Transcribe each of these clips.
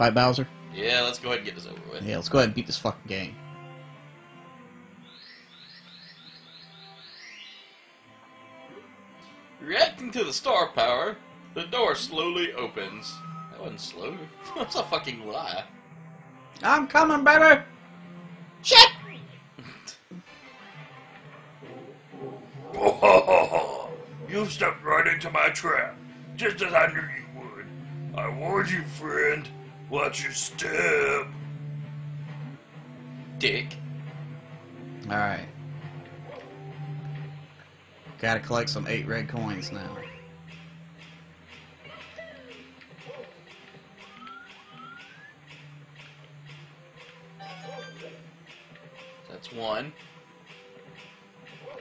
Ready to fight Bowser? Yeah, let's go ahead and get this over with. Yeah, let's go ahead and beat this fucking game. Reacting to the star power, the door slowly opens. That wasn't slow. That's a fucking lie. I'm coming, baby! Shit! you stepped right into my trap, just as I knew you would. I warned you, friend. Watch your step. Dick. Alright. Gotta collect some 8 red coins now. That's one.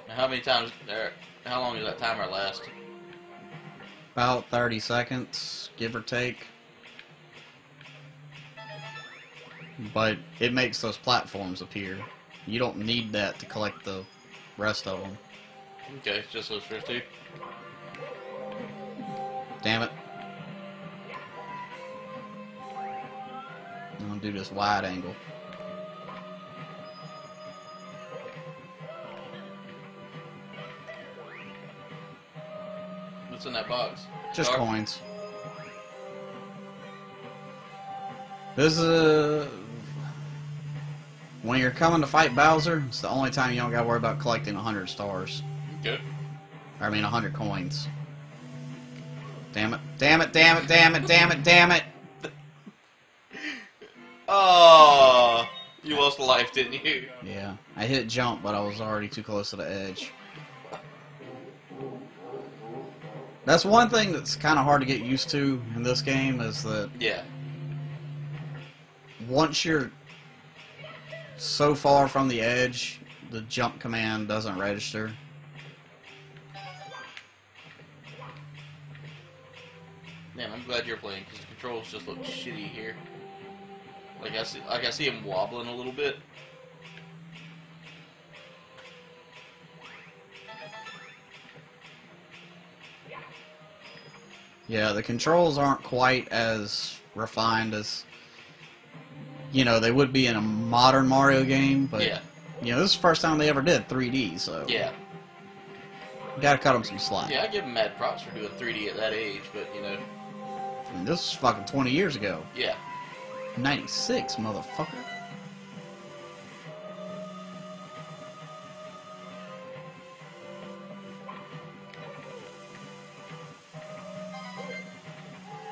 Now, how many times there? How long does that timer last? About 30 seconds, give or take. But it makes those platforms appear. You don't need that to collect the rest of them. Okay, just those 50. Damn it. I'm gonna do this wide angle. What's in that box? Just Star? coins. This is a... When you're coming to fight Bowser, it's the only time you don't gotta worry about collecting 100 stars. Okay. Or, I mean, 100 coins. Damn it. Damn it, damn it, damn it, damn it, damn it! Oh, you lost a life, didn't you? Yeah. I hit jump, but I was already too close to the edge. That's one thing that's kind of hard to get used to in this game is that Yeah. once you're so far from the edge, the jump command doesn't register. Man, I'm glad you're playing because the controls just look shitty here. Like I see, like I see him wobbling a little bit. Yeah, the controls aren't quite as refined as you know they would be in a modern Mario game, but yeah, you know this is the first time they ever did 3D, so yeah, gotta cut them some slack. yeah. I give him mad props for doing 3D at that age, but you know, I mean, this is fucking 20 years ago. yeah. 96, motherfucker.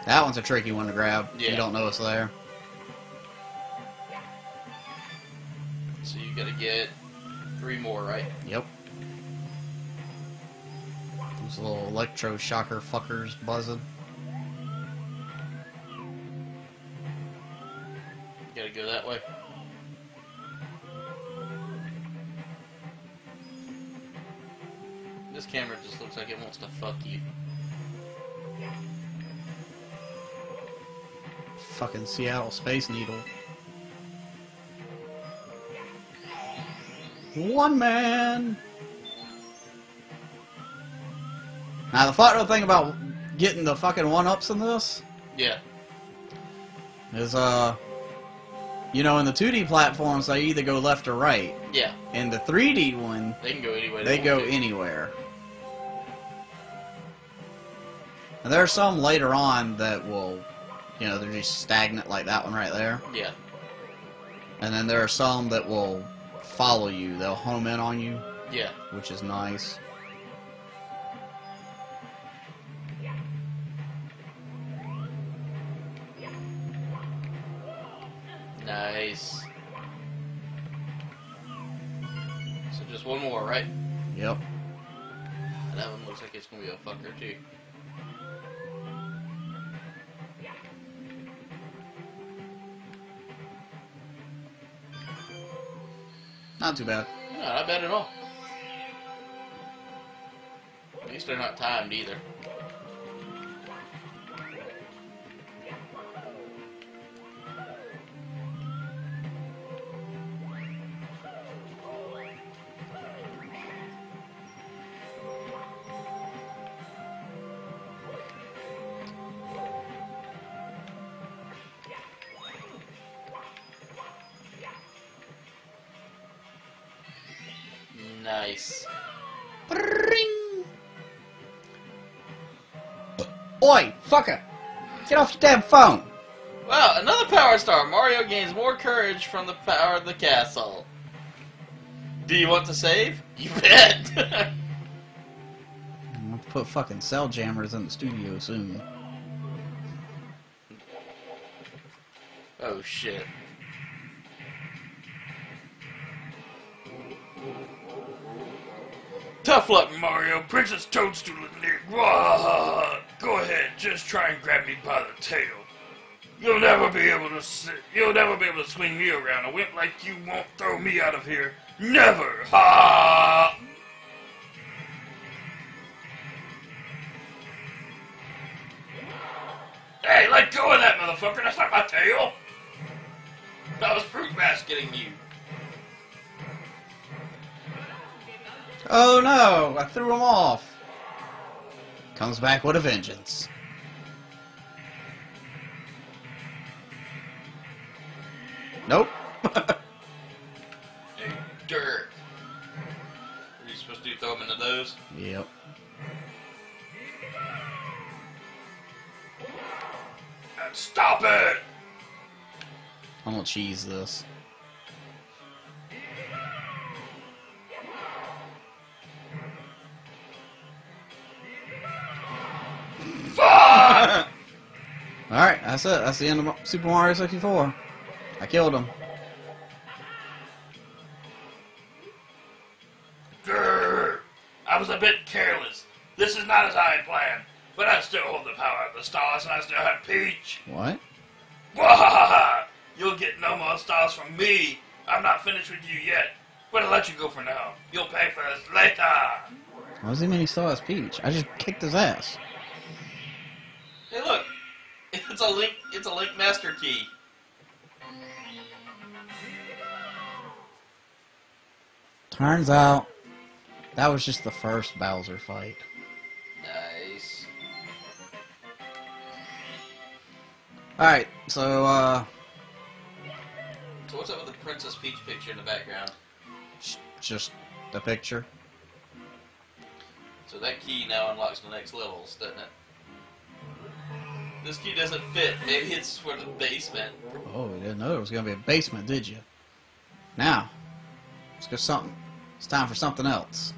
That one's a tricky one to grab. Yeah. You don't know it's there. Right? Yep. Those little electro shocker fuckers buzzing. gotta go that way. This camera just looks like it wants to fuck you. Fucking Seattle Space Needle. One man. Now the fucking thing about getting the fucking one ups in this Yeah, is uh you know in the 2D platforms they either go left or right. yeah. In the 3D one They can go anywhere. they want go to. anywhere. And there are some later on that will you know they're just stagnant like that one right there. Yeah, And then there are some that will follow you. They'll home in on you, yeah. which is nice. Nice. So just one more, right? Yep. That one looks like it's gonna be a fucker too. Not too bad. No, not bad at all. At least they're not timed either. Nice. Oi, fucker! Get off your damn phone! Well, another power star. Mario gains more courage from the power of the castle. Do you want to save? You bet. Put fucking cell jammers in the studio soon. oh shit. Tough luck, Mario. Princess Toadstool is near. Go ahead, just try and grab me by the tail. You'll never be able to sit. You'll never be able to swing me around. A wimp like you won't throw me out of here. Never! Ha! Hey, let go of that motherfucker. That's not my tail. That was Fruit getting you. Oh no! I threw him off! Comes back with a vengeance. Nope. Hey, dirt. Are you supposed to throw him into those? yep. And stop it! I'm gonna cheese this. That's it. That's the end of Super Mario 64. I killed him. Grr. I was a bit careless. This is not as I had planned, but I still hold the power of the stars and I still have Peach. What? Wahahaha! You'll get no more stars from me. I'm not finished with you yet, but I'll let you go for now. You'll pay for this later. What does he mean he still has Peach? I just kicked his ass. It's a link. It's a link master key. Turns out, that was just the first Bowser fight. Nice. Alright, so, uh, So what's up with the Princess Peach picture in the background? just the picture. So that key now unlocks the next levels, doesn't it? This key doesn't fit. Maybe it's for the basement. Oh, you didn't know there was gonna be a basement, did you? Now, let's go something. It's time for something else.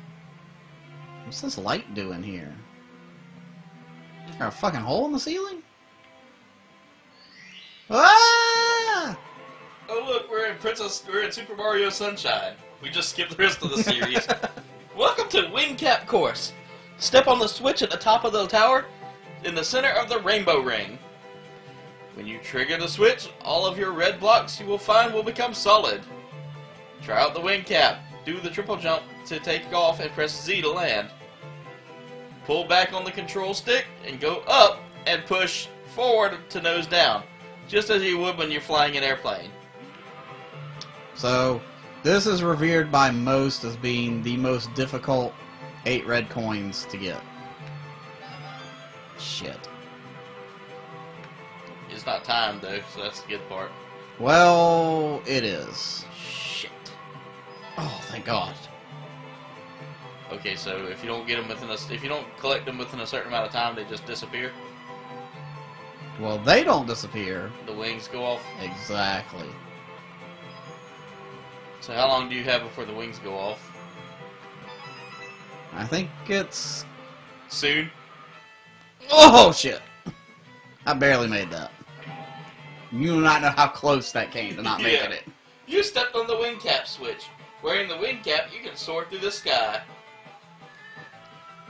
What's this light doing here? Is there a fucking hole in the ceiling? Ah! Oh look, we're in Princess. We're in Super Mario Sunshine. We just skipped the rest of the series. Welcome to Wing Cap Course. Step on the switch at the top of the tower, in the center of the rainbow ring. When you trigger the switch, all of your red blocks you will find will become solid. Try out the wing cap. Do the triple jump to take off and press Z to land. Pull back on the control stick and go up and push forward to nose down, just as you would when you're flying an airplane. So, this is revered by most as being the most difficult eight red coins to get. Shit. It's not timed though, so that's the good part. Well, it is. Shit. Oh, thank God. Okay, so if you don't get them within a, if you don't collect them within a certain amount of time, they just disappear. Well, they don't disappear. The wings go off. Exactly. So how long do you have before the wings go off? I think it's. Soon. Oh, shit! I barely made that. You do not know how close that came to not making Yeah. it. You stepped on the wing cap switch. Wearing the wing cap, you can soar through the sky.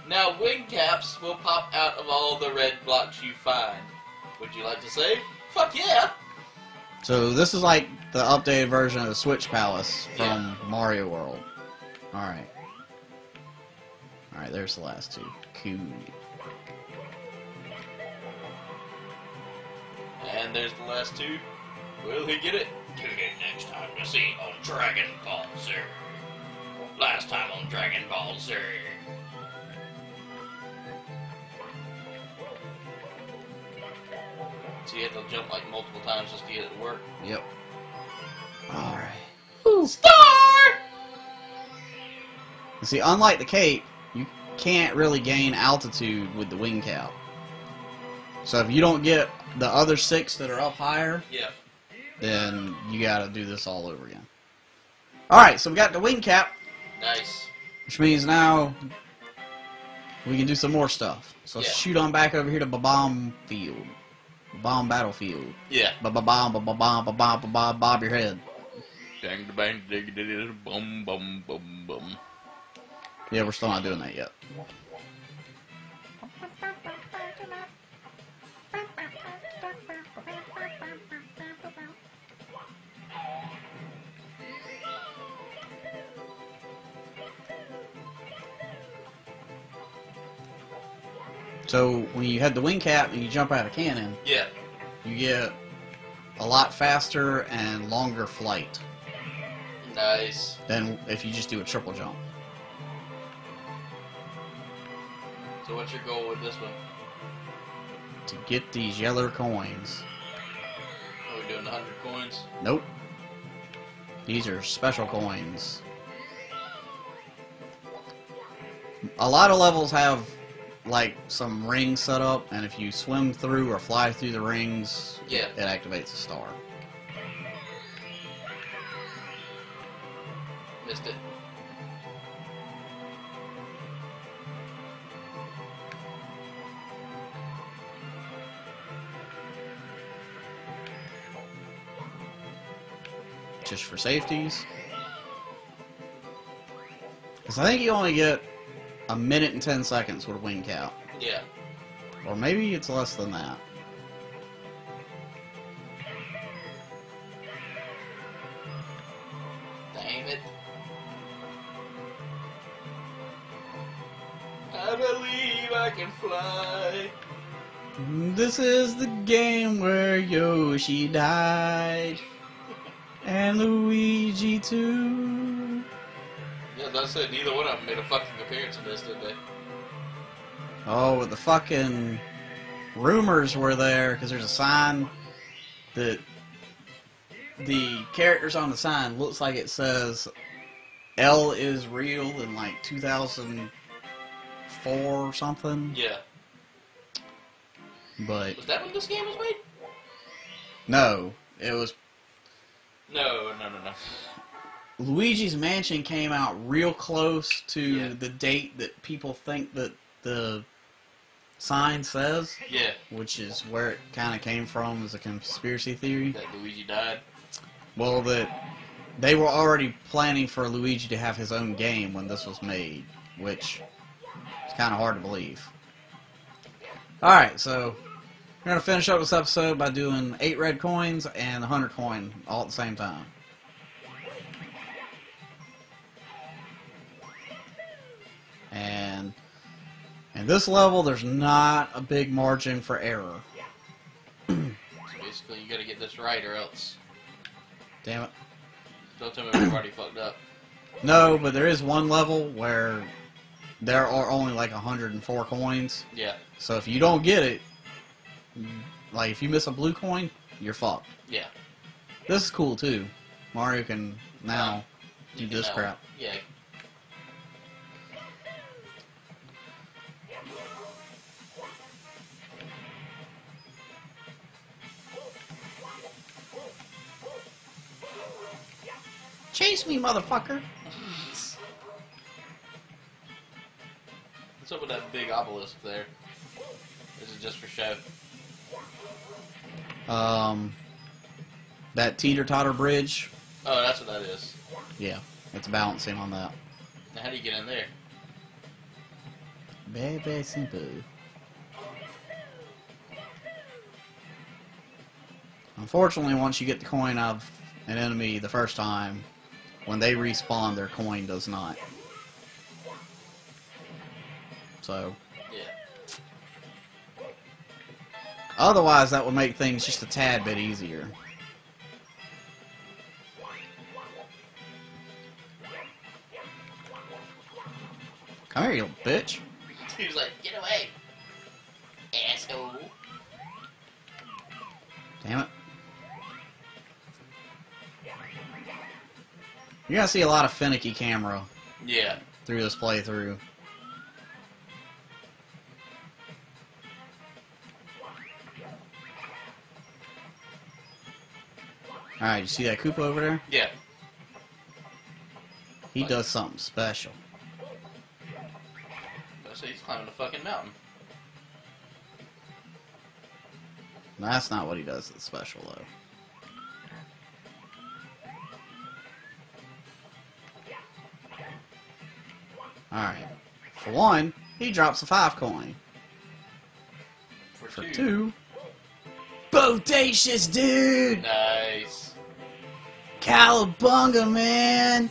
Now, wing caps will pop out of all the red blocks you find. Would you like to save? Fuck yeah! So, this is like the updated version of the Switch Palace from Mario World. Alright. Alright, there's the last two. Cool. And there's the last two. Will he get it? Tune in next time to see on Dragon Ball Z. Last time on Dragon Ball Z. So you have to jump like multiple times just to get it to work. Yep. Alright. Star! See, unlike the cape, you can't really gain altitude with the wing cap. So if you don't get the other six that are up higher, Yeah. then you got to do this all over again. All right, so we got the wing cap, Nice. which means now we can do some more stuff. So Yeah. shoot on back over here to Bomb Field, Bomb Battlefield. Yeah. Ba ba bomb ba ba bomb ba bomb ba bomb bob your head. Dang the bang dig dig bum bum bum bum. Yeah, we're still not doing that yet. So when you had the wing cap and you jump out of cannon, Yeah. you get a lot faster and longer flight Nice. than if you just do a triple jump. So what's your goal with this one? To get these yellow coins. Are we doing 100 coins? Nope. These are special coins. A lot of levels have like some rings set up, and if you swim through or fly through the rings, Yeah. it activates a star. Missed it. just for safeties. Because I think you only get a minute and 10 seconds would wing cap. Yeah. Or maybe it's less than that. Damn it. I believe I can fly. This is the game where Yoshi died. And Luigi too. Yeah, that's it. Neither one of them made a fucking appearance in this, did they? Oh, the fucking rumors were there because there's a sign that the characters on the sign looks like it says L is real in like 2004 or something. Yeah. But Was that when this game was made? no, it was No, no, no, no. Luigi's Mansion came out real close to Yeah. the date that people think that the sign says, Yeah, which is where it kind of came from as a conspiracy theory. that Luigi died. Well, that they were already planning for Luigi to have his own game when this was made, which is kind of hard to believe. All right, so we're gonna finish up this episode by doing eight red coins and a hundred coin all at the same time. In this level, there's not a big margin for error. So basically, you gotta get this right, or else. Damn it. Don't tell me we've already fucked up. No, but there is one level where there are only like 104 coins. Yeah, So if you don't get it, like if you miss a blue coin, you're fucked. yeah. This is cool too. Mario can now do can this now- crap. Yeah. Chase me, motherfucker! What's up with that big obelisk there? Is it just for show? Um, that teeter totter bridge. Oh, that's what that is. Yeah, it's balancing on that. Now, how do you get in there? Very, very simple. Unfortunately, once you get the coin out of an enemy the first time, when they respawn, their coin does not. So, Yeah. otherwise, that would make things just a tad bit easier. Come here, you little bitch. He was like, get away, You're gonna see a lot of finicky camera Yeah. through this playthrough. Alright, you see that Koopa over there? Yeah. He does something special. Say he's climbing the fucking mountain. That's not what he does that's special, though. Alright. For one, he drops a five coin. For, For two. two, bodacious dude! Nice. Cowabunga, man!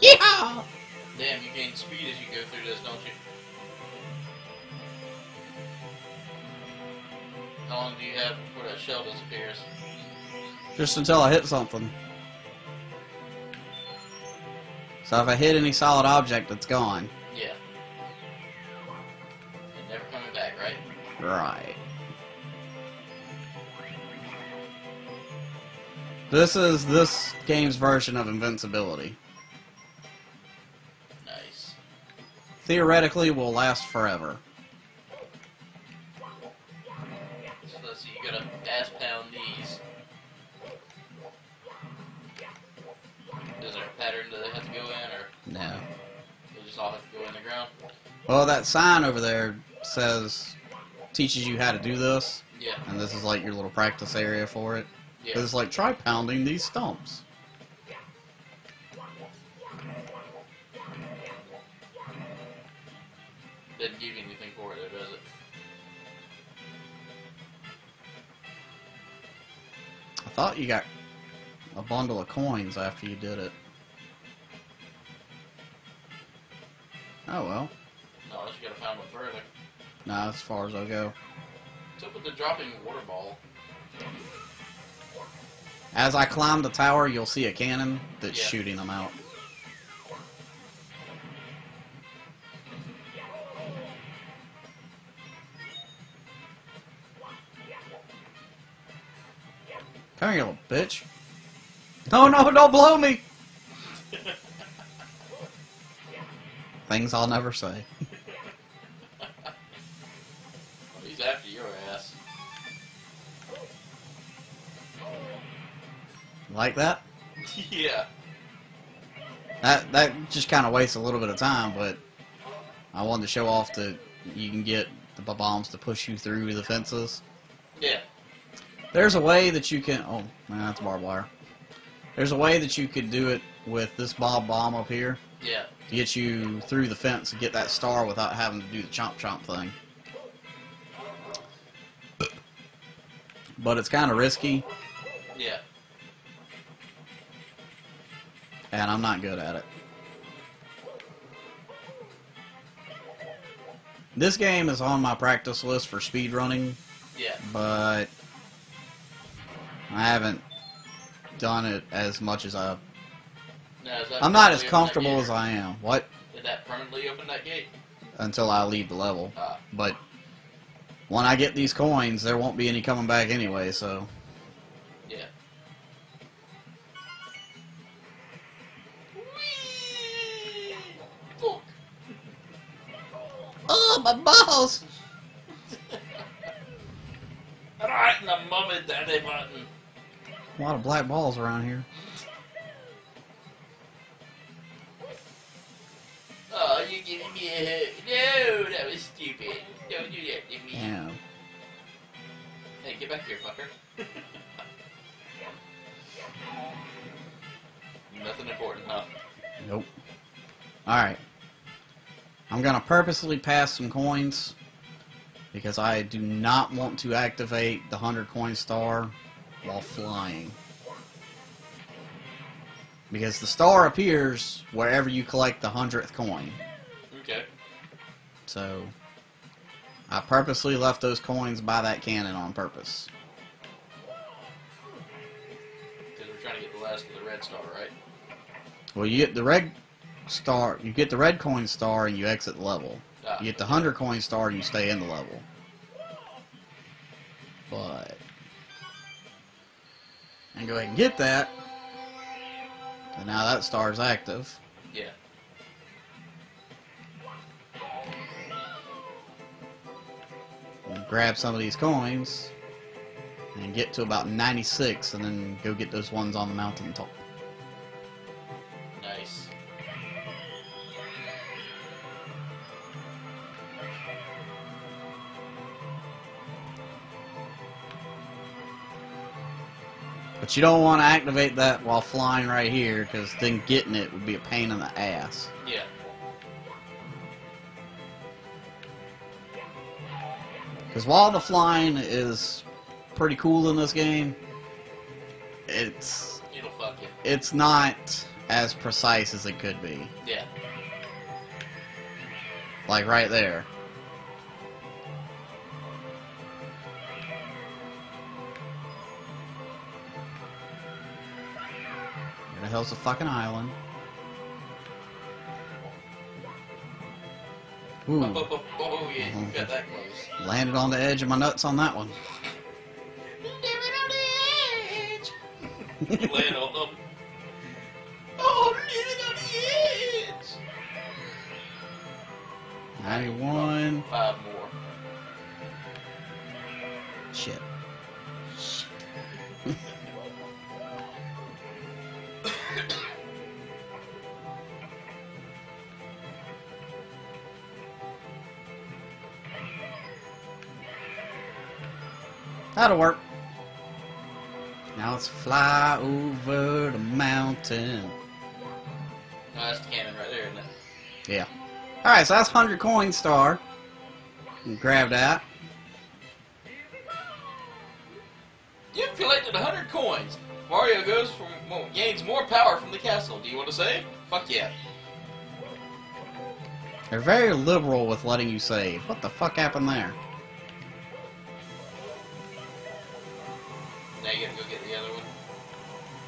Yeehaw! Damn, you gain speed as you go through this, don't you? How long do you have before that shell disappears? Just until I hit something. So if I hit any solid object, it's gone. Yeah. And never coming back, right? Right. This is this game's version of invincibility. Nice. Theoretically, will last forever. Pattern that they have to go in, or No. they just all have to go in the ground? Well, that sign over there says teaches you how to do this, Yeah, and this is like your little practice area for it. yeah. It's like try pounding these stumps. Didn't give you anything for it, though, does it? I thought you got a bundle of coins after you did it. Oh well. No, gotta pound them further. Nah, as far as I'll go. What's up with the dropping water ball? As I climb the tower, you'll see a cannon that's Yeah. shooting them out. Come here, little bitch. No, no, don't blow me! Things I'll never say. He's after your ass. Like that? yeah. That that just kind of wastes a little bit of time, but I wanted to show off that you can get the bombs to push you through the fences. Yeah. There's a way that you can. Oh, man, that's barbed wire. There's a way that you could do it with this Bob-omb up here Yeah. To get you through the fence and get that star without having to do the chomp chomp thing. But it's kind of risky, Yeah. and I'm not good at it. This game is on my practice list for speedrunning, Yeah. but I haven't done it as much as I. Now, I'm not as permanently open that comfortable as I am. What? Did that permanently open that gate? Until I leave the level. Ah. But when I get these coins, there won't be any coming back anyway. So Yeah. Fuck. oh my balls! right in the mummy daddy button. A lot of black balls around here. Oh, you're giving me a hug. No, that was stupid. Don't do that to me. Yeah. Hey, get back here, fucker. Nothing important, huh? Nope. All right. I'm gonna purposely pass some coins because I do not want to activate the hundred coin star while flying. Because the star appears wherever you collect the hundredth coin. Okay. So I purposely left those coins by that cannon on purpose. Because we're trying to get the last of the red star, right? Well, you get the red star, you get the red coin star, and you exit the level. Ah, You get the okay. hundred coin star, and you stay in the level. But and go ahead and get that, and now that star's active. Yeah. grab some of these coins and get to about 96 and then go get those ones on the mountain top. But you don't want to activate that while flying right here because then getting it would be a pain in the ass. Yeah. Because while the flying is pretty cool in this game, it's It'll fuck you. it's not as precise as it could be. Yeah. Like right there. The hell's a fucking island? Ooh, Oh, oh, oh, oh, yeah, you got that close. landed on the edge of my nuts on that one. You land on them. Oh, living on the edge. 91. Five more. That'll work. Now let's fly over the mountain. No, that's the cannon right there, isn't it? Yeah. Alright, so that's 100 coin star. You grab that. You've collected 100 coins. Mario goes from well, gains more power from the castle. Do you want to save? Fuck yeah. They're very liberal with letting you save. What the fuck happened there?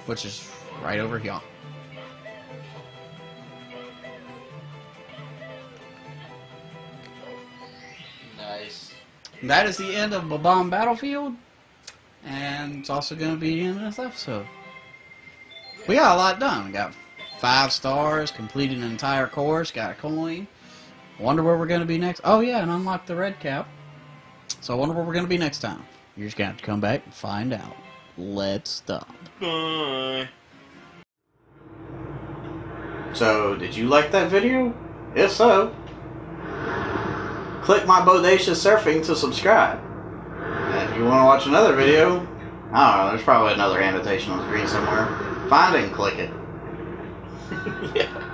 Which is right over here. Nice. That is the end of Bob-omb Battlefield. And it's also going to be the end of this episode. We got a lot done. We got five stars, completed an entire course, got a coin. Wonder where we're going to be next. Oh, yeah, and unlock the red cap. So I wonder where we're going to be next time. You're just going to have to come back and find out. Let's stop. Bye. So, did you like that video? If so, click my Bodacious Surfing to subscribe. And if you want to watch another video, I don't know, there's probably another annotation on the screen somewhere. Find it and click it. yeah.